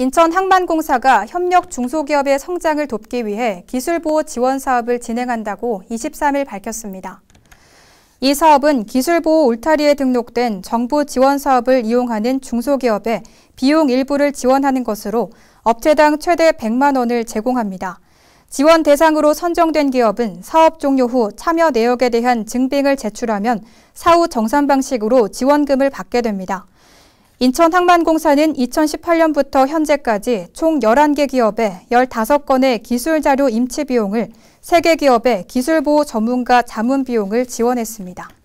인천 항만공사가 협력 중소기업의 성장을 돕기 위해 기술보호 지원 사업을 진행한다고 23일 밝혔습니다. 이 사업은 기술보호 울타리에 등록된 정부 지원 사업을 이용하는 중소기업에 비용 일부를 지원하는 것으로 업체당 최대 100만 원을 제공합니다. 지원 대상으로 선정된 기업은 사업 종료 후 참여 내역에 대한 증빙을 제출하면 사후 정산 방식으로 지원금을 받게 됩니다. 인천 항만공사는 2018년부터 현재까지 총 11개 기업에 15건의 기술자료 임치 비용을 3개 기업에 기술보호 전문가 자문 비용을 지원했습니다.